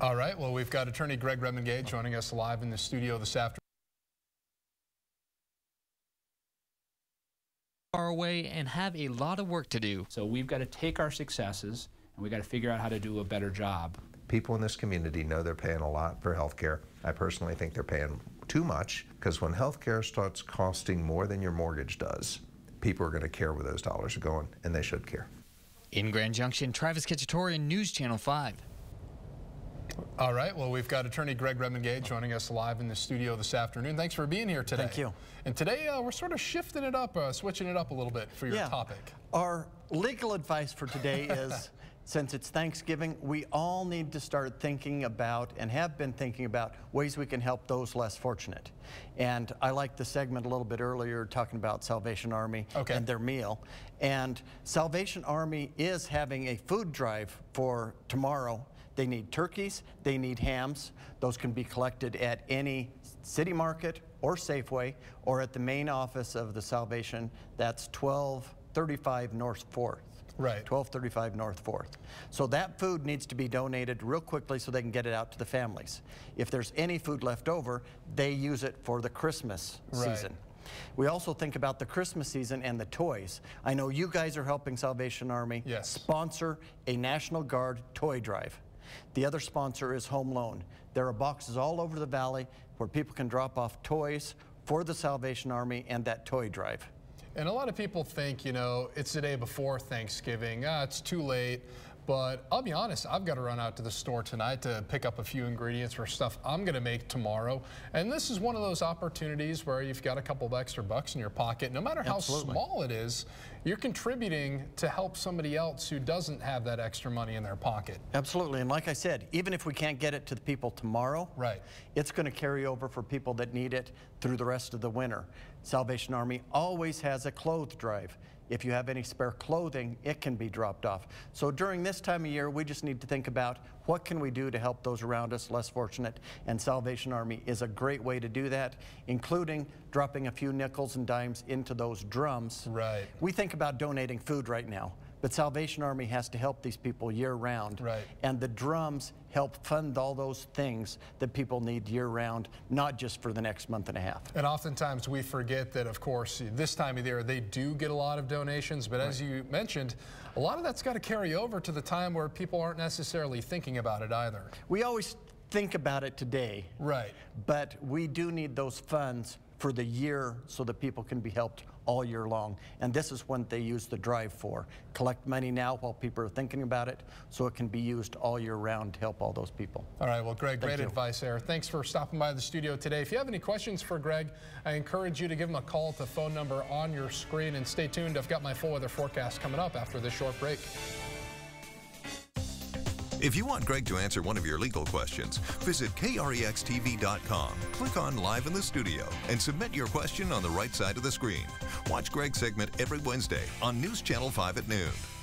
All right, well, we've got attorney Greg Remmenga joining us live in the studio this afternoon. Far away and have a lot of work to do. So we've got to take our successes and we've got to figure out how to do a better job. People in this community know they're paying a lot for health care. I personally think they're paying too much because when health care starts costing more than your mortgage does, people are going to care where those dollars are going, and they should care. In Grand Junction, Travis Cacciatore, News Channel 5. All right, well, we've got attorney Greg Remmenga joining us live in the studio this afternoon. Thanks for being here today. Thank you. And today uh, we're sort of shifting it up, uh, switching it up a little bit for your yeah. topic. Our legal advice for today is since it's Thanksgiving, we all need to start thinking about and have been thinking about ways we can help those less fortunate. And I like the segment a little bit earlier talking about Salvation Army okay. and their meal. And Salvation Army is having a food drive for tomorrow they need turkeys, they need hams. Those can be collected at any city market or Safeway or at the main office of the Salvation. That's 1235 North 4th. Right. 1235 North 4th. So that food needs to be donated real quickly so they can get it out to the families. If there's any food left over, they use it for the Christmas right. season. We also think about the Christmas season and the toys. I know you guys are helping Salvation Army yes. sponsor a National Guard toy drive. The other sponsor is Home Loan. There are boxes all over the valley where people can drop off toys for the Salvation Army and that toy drive. And a lot of people think, you know, it's the day before Thanksgiving. Ah, it's too late. But I'll be honest, I've got to run out to the store tonight to pick up a few ingredients for stuff I'm going to make tomorrow. And this is one of those opportunities where you've got a couple of extra bucks in your pocket. No matter how Absolutely. small it is, you're contributing to help somebody else who doesn't have that extra money in their pocket. Absolutely. And like I said, even if we can't get it to the people tomorrow, right. it's going to carry over for people that need it through the rest of the winter. Salvation Army always has a clothes drive. If you have any spare clothing, it can be dropped off. So during this time of year, we just need to think about what can we do to help those around us less fortunate, and Salvation Army is a great way to do that, including dropping a few nickels and dimes into those drums. Right. We think about donating food right now. But Salvation Army has to help these people year round. Right. And the drums help fund all those things that people need year round, not just for the next month and a half. And oftentimes we forget that, of course, this time of the year they do get a lot of donations. But right. as you mentioned, a lot of that's got to carry over to the time where people aren't necessarily thinking about it either. We always think about it today. Right. But we do need those funds for the year so that people can be helped all year long. And this is what they use the drive for. Collect money now while people are thinking about it so it can be used all year round to help all those people. All right, well, Greg, Thank great you. advice there. Thanks for stopping by the studio today. If you have any questions for Greg, I encourage you to give him a call at the phone number on your screen and stay tuned. I've got my full weather forecast coming up after this short break. If you want Greg to answer one of your legal questions, visit KREXTV.com, click on Live in the Studio, and submit your question on the right side of the screen. Watch Greg's segment every Wednesday on News Channel 5 at noon.